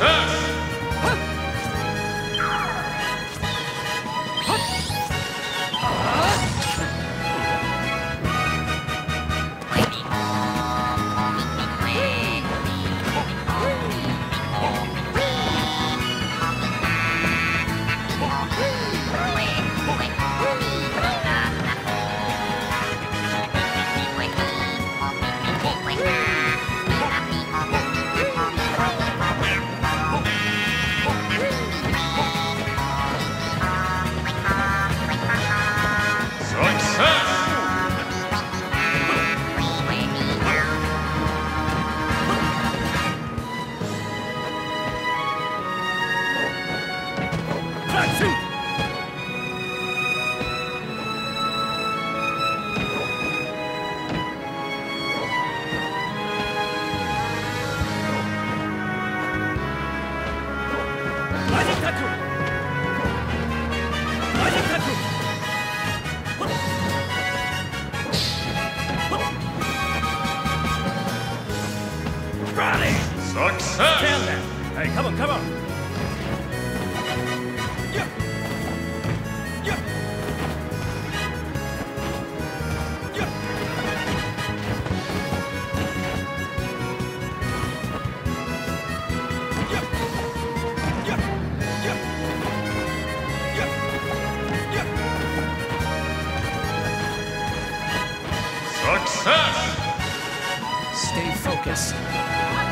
success. Hey, come on, come on. Success! Stay focused.